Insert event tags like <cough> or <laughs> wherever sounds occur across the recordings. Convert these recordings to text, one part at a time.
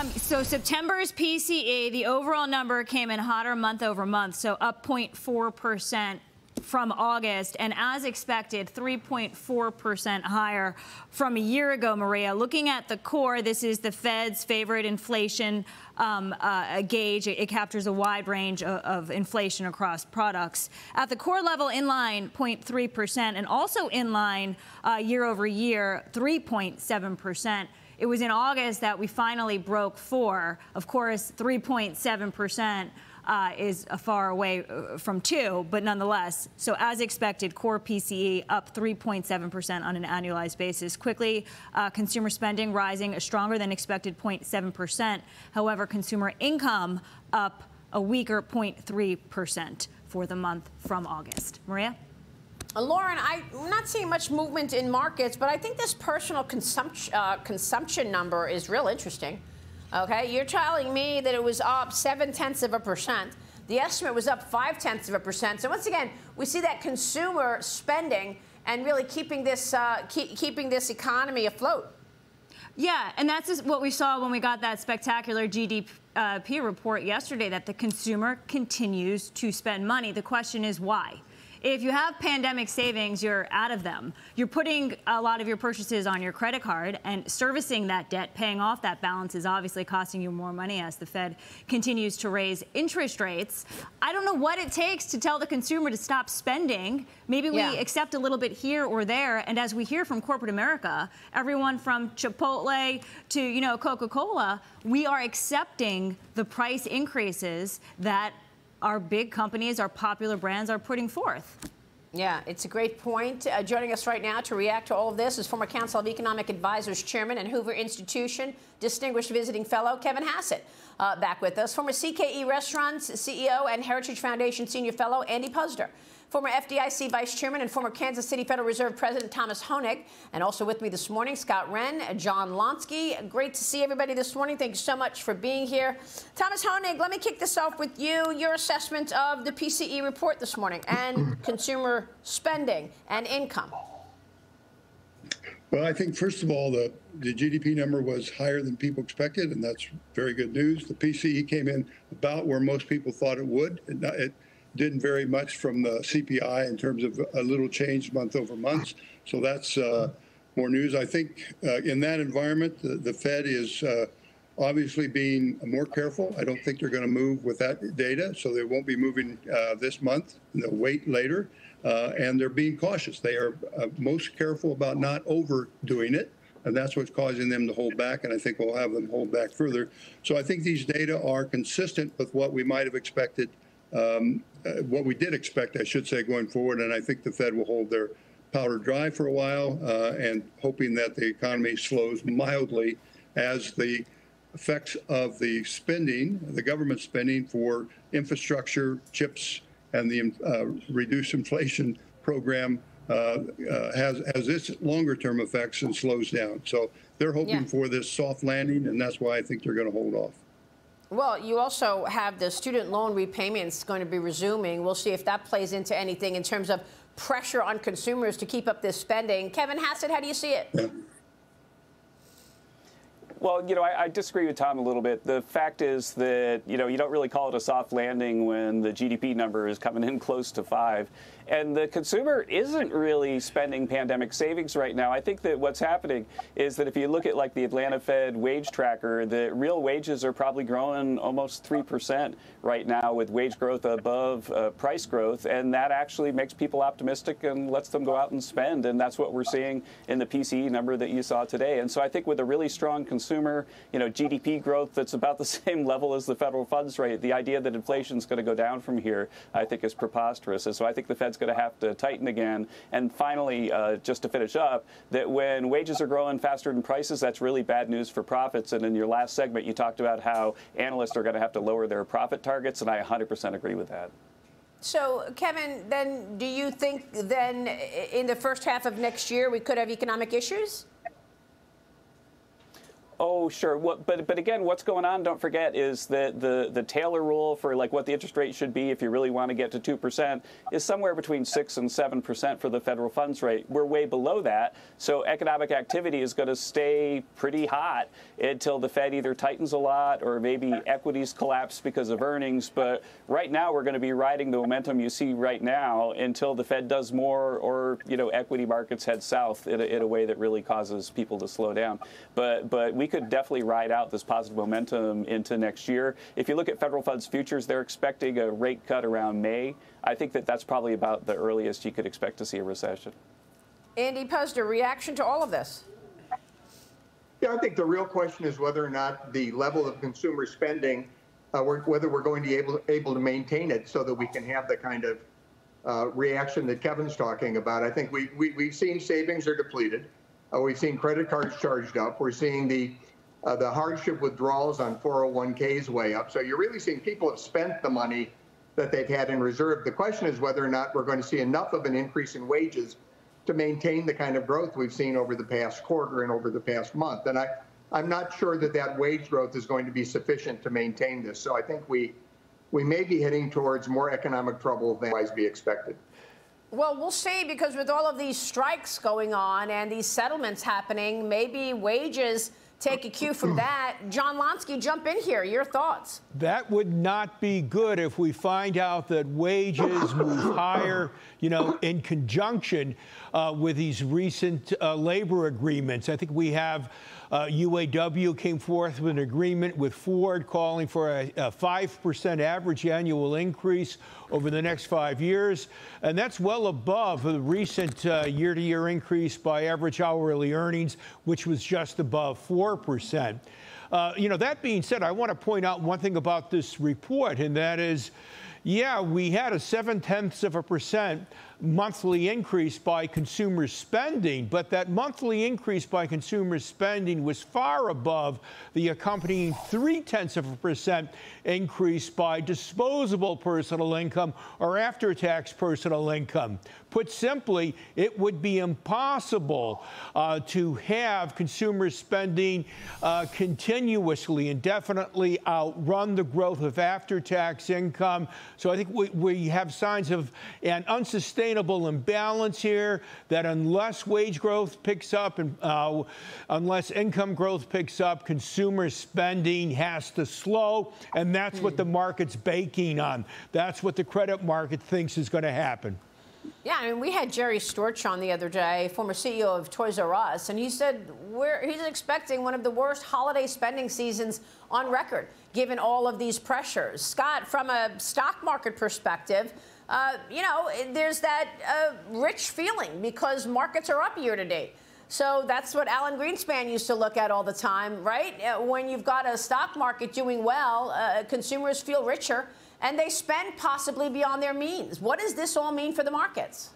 Um, so September's PCE, the overall number came in hotter month over month, so up 0.4 percent from August, and as expected, 3.4% higher from a year ago, Maria. Looking at the core, this is the Fed's favorite inflation um, uh, gauge. It, it, captures a wide range of, of, inflation across products. At the core level, in line 0.3%, and also in line uh, year over year, 3.7%. It was in August that we finally broke four. Of course, 3.7 percent uh, is far away uh, from two, but nonetheless. So as expected, core PCE up 3.7% on an annualized basis. Quickly, uh, consumer spending rising a stronger than expected 0.7%. However, consumer income up a weaker 0.3% for the month from August. Maria? Lauren, I'm not seeing much movement in markets, but I think this personal consumption, uh, consumption number is real interesting. Okay, you're telling me that it was up seven tenths of a percent. The estimate was up five tenths of a percent. So once again, we see that consumer spending and really keeping this uh, keep, keeping this economy afloat. Yeah, and that's what we saw when we got that spectacular GDP uh, report yesterday that the consumer continues to spend money. The question is why? If you have pandemic savings, you're out of them. You're putting a lot of your purchases on your credit card and servicing that debt, paying off that balance is obviously costing you more money as the Fed continues to raise interest rates. I don't know what it takes to tell the consumer to stop spending. Maybe we yeah. accept a little bit here or there. And as we hear from corporate America, everyone from Chipotle to, you know, Coca-Cola, we are accepting the price increases that our big companies, our popular brands are putting forth. Yeah, it's a great point. Uh, joining us right now to react to all of this is former Council of Economic Advisors Chairman and Hoover Institution Distinguished Visiting Fellow Kevin Hassett. Uh, back with us. Former CKE Restaurants CEO and Heritage Foundation Senior Fellow Andy Puzder former FDIC Vice Chairman and former Kansas City Federal Reserve President Thomas Hoenig. And also with me this morning, Scott Wren, John Lonski. Great to see everybody this morning. Thank you so much for being here. Thomas Hoenig, let me kick this off with you. Your assessment of the PCE report this morning and <clears throat> consumer spending and income. Well, I think first of all, the, the GDP number was higher than people expected, and that's very good news. The PCE came in about where most people thought it would. It, it didn't vary much from the CPI in terms of a little change month over month. So that's uh, more news. I think uh, in that environment, the, the Fed is uh, obviously being more careful. I don't think they're going to move with that data, so they won't be moving uh, this month. They'll wait later, uh, and they're being cautious. They are uh, most careful about not overdoing it. And that's what's causing them to hold back, and I think we'll have them hold back further. So I think these data are consistent with what we might have expected um, uh, what we did expect, I should say, going forward. And I think the Fed will hold their powder dry for a while uh, and hoping that the economy slows mildly as the effects of the spending, the government spending for infrastructure, chips, and the uh, reduced inflation program uh, uh, has has its longer term effects and slows down. So they're hoping yeah. for this soft landing, and that's why I think they're going to hold off. Well, you also have the student loan repayments going to be resuming. We'll see if that plays into anything in terms of pressure on consumers to keep up this spending. Kevin Hassett, how do you see it? Yeah. Well, you know, I, I, disagree with Tom a little bit. The fact is that, you know, you don't really call it a soft landing when the GDP number is coming in <laughs> close to five. And the consumer isn't really spending pandemic savings right now. I think that what's happening is that if you look at like the Atlanta Fed wage tracker, the real wages are probably growing almost 3% right now with wage growth above uh, price growth. And that actually makes people optimistic and lets them go out and spend. And that's what we're seeing in the PCE number that you saw today. And so I think with a really strong consumer, you know, GDP growth that's about the <laughs> same level as the federal funds rate, the idea that inflation is going to go down from here, I think is preposterous. And so I think the Fed's going to have to tighten again. And finally, uh, just to finish up, that when wages are growing faster than prices, that's really bad news for profits. And in your last segment, you talked about how analysts are going to have to lower their profit targets, and I 100% agree with that. So, Kevin, then do you think then in the first half of next year we could have economic issues? Oh, sure. But but again, what's going on? Don't forget is that the the Taylor rule for like what the interest rate should be if you really want to get to two percent is somewhere between six and seven percent for the federal funds rate. We're way below that, so economic activity is going to stay pretty hot until the Fed either tightens a lot or maybe equities collapse because of earnings. But right now, we're going to be riding the momentum you see right now until the Fed does more or you know equity markets head south in a, in a way that really causes people to slow down. But but we could definitely ride out this positive momentum into next year. If you look at federal funds futures, they're expecting a rate cut around May. I think that that's probably about the earliest you could expect to see a recession. Andy Puzder, reaction to all of this? Yeah, I think the real question is whether or not the level of consumer spending, uh, we're, whether we're going to be able, able to maintain it so that we can have the kind of uh, reaction that Kevin's talking about. I think we, we, we've seen savings are depleted. Uh, we've seen credit cards charged up. We're seeing the uh, the hardship withdrawals on 401ks way up. So you're really seeing people have spent the money that they've had in reserve. The question is whether or not we're going to see enough of an increase in wages to maintain the kind of growth we've seen over the past quarter and over the past month. And I, I'm not sure that that wage growth is going to be sufficient to maintain this. So I think we, we may be heading towards more economic trouble than otherwise be expected. Well, we'll see because with all of these strikes going on and these settlements happening, maybe wages take a cue from <coughs> that. John Lonski, jump in here. Your thoughts? That would not be good if we find out that wages <coughs> move higher, you know, in conjunction uh, with these recent uh, labor agreements. I think we have uh, UAW came forth with an agreement with Ford calling for a, a 5% average annual increase over the next five years. And that's well above the recent year to year increase by average hourly earnings, which was just above 4%. Uh, you know, that being said, I want to point out one thing about this report, and that is, yeah, we had a seven tenths of a percent monthly increase by consumer spending, but that monthly increase by consumer spending was far above the accompanying three tenths of a percent increase by disposable personal income or after tax personal income. Put simply, it would be impossible uh, to have consumer spending uh, continuously, indefinitely outrun the growth of after tax income. So I think we, we have signs of an unsustainable sustainable imbalance here that unless wage growth picks up and uh, unless income growth picks up, consumer spending has to slow. And that's mm. what the market's baking on. That's what the credit market thinks is going to happen. Yeah, I mean, we had Jerry Storch on the other day, former CEO of Toys R Us, and he said he's expecting one of the worst holiday spending seasons on record, given all of these pressures. Scott, from a stock market perspective, uh, you know, there's that uh, rich feeling because markets are up year to date. So that's what Alan Greenspan used to look at all the time, right? Uh, when you've got a stock market doing well, uh, consumers feel richer and they spend possibly beyond their means. What does this all mean for the markets?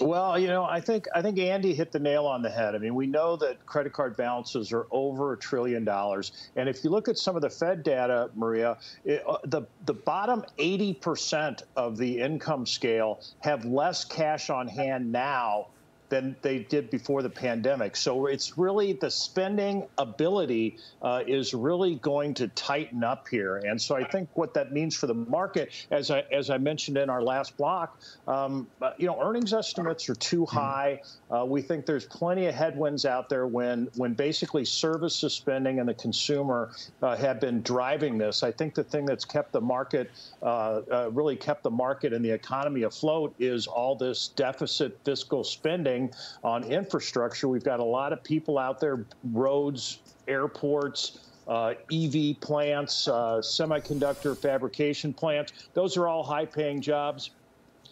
Well, you know, I think I think Andy hit the nail on the head. I mean, we know that credit card balances are over a trillion dollars, and if you look at some of the Fed data, Maria, it, uh, the the bottom 80 percent of the income scale have less cash on hand now than they did before the pandemic. So it's really the spending ability uh, is really going to tighten up here. And so I think what that means for the market, as I as I mentioned in our last block, um, uh, you know, earnings estimates are too mm-hmm. high. Uh, we think there's plenty of headwinds out there when when basically services spending and the consumer uh, have been driving this. I think the thing that's kept the market uh, uh, really kept the market and the economy afloat is all this deficit fiscal spending spending on infrastructure. We've got a lot of people out there, roads, airports, uh, EV plants, uh, semiconductor fabrication plants. Those are all high paying jobs.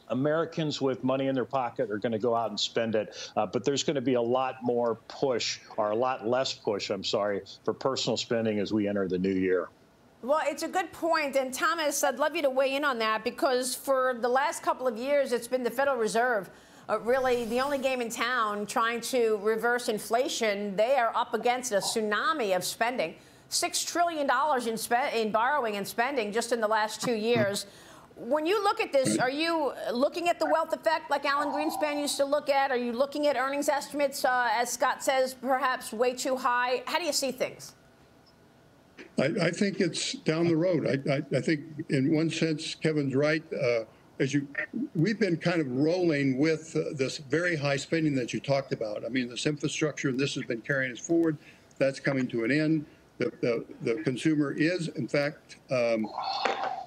Americans with money in their pocket are going to go out and spend it, uh, but there's going to be a lot more push, or a lot less push, I'm sorry, for personal spending as we enter the new year. Well, it's a good point. And Thomas, I'd love you to weigh in on that because for the last couple of years, it's been the Federal Reserve uh, really the only game in town trying to reverse inflation. They are up against a tsunami of spending. $6 trillion in, spe- in borrowing and spending just in the last two years. when you look at this, are you looking at the wealth effect like Alan Greenspan used to look at? Are you looking at earnings estimates, uh, as Scott says, perhaps way too high? How do you see things? I, I think it's down the road. I, I, I think in one sense, Kevin's right. Uh, as you, we've been kind of rolling with uh, this very high spending that you talked about. I mean, this infrastructure, and this has been carrying us forward. That's coming to an end. The, the, the consumer is, in fact, um,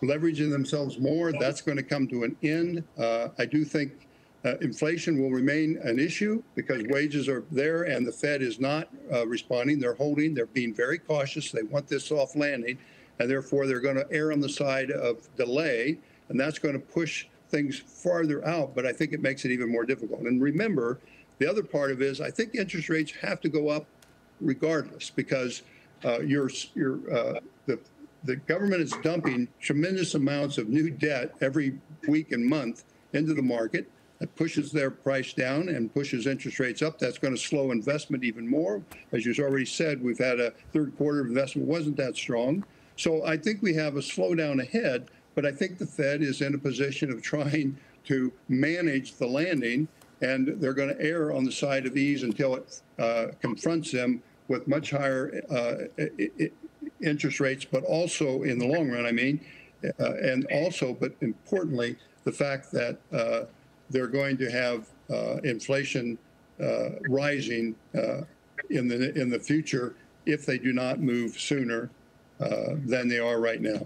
leveraging themselves more. That's going to come to an end. Uh, I do think uh, inflation will remain an issue because wages are there and the Fed is not uh, responding. They're holding, they're being very cautious. They want this soft landing, and therefore they're going to err on the side of delay, and that's going to push things farther out. But I think it makes it even more difficult. And remember, the other part of it is I think interest rates have to go up regardless because uh, your, your, uh, the, the government is dumping tremendous amounts of new debt every week and month into the market. That pushes their price down and pushes interest rates up. That's going to slow investment even more. As you've already said, we've had a third quarter investment wasn't that strong. So I think we have a slowdown ahead, but I think the Fed is in a position of trying to manage the landing, and they're going to err on the side of ease until it uh, confronts them with much higher uh, interest rates, but also in the long run, I mean, uh, and also, but importantly, the fact that uh, they're going to have uh, inflation uh, rising in the in the future if they do not move sooner than they are right now.